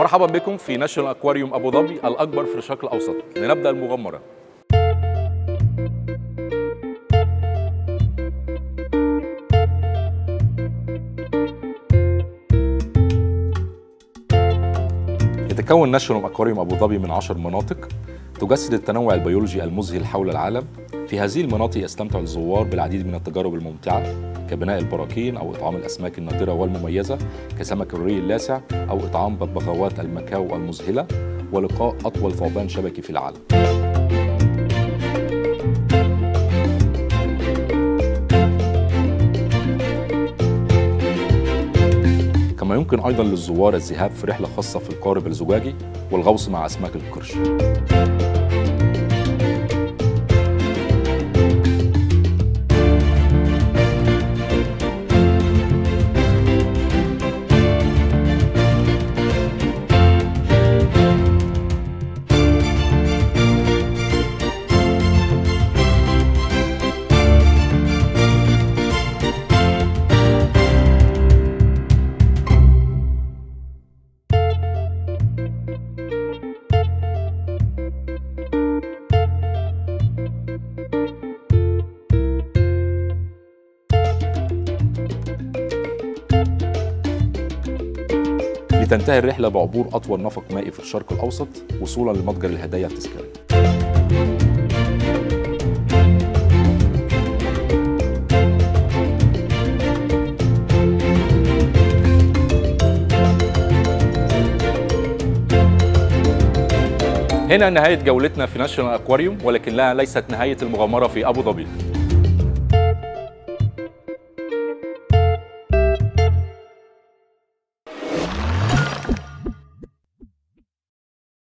مرحبا بكم في ناشونال أكواريوم أبو ظبي الأكبر في الشرق الأوسط. لنبدأ المغامرة. يتكون ناشونال أكواريوم أبو ظبي من 10 مناطق تجسد التنوع البيولوجي المذهل حول العالم في هذه المناطق يستمتع الزوار بالعديد من التجارب الممتعة كبناء البراكين أو إطعام الأسماك النادرة والمميزة كسمك الري اللاسع أو إطعام ببغاوات المكاو المذهلة ولقاء أطول ثعبان شبكي في العالم. كما يمكن أيضا للزوار الذهاب في رحلة خاصة في القارب الزجاجي والغوص مع أسماك القرش. لتنتهي الرحلة بعبور أطول نفق مائي في الشرق الأوسط وصولا لمتجر الهدايا التذكاري هنا نهاية جولتنا في ناشونال أكواريوم ولكنها ليست نهاية المغامرة في أبو ظبي.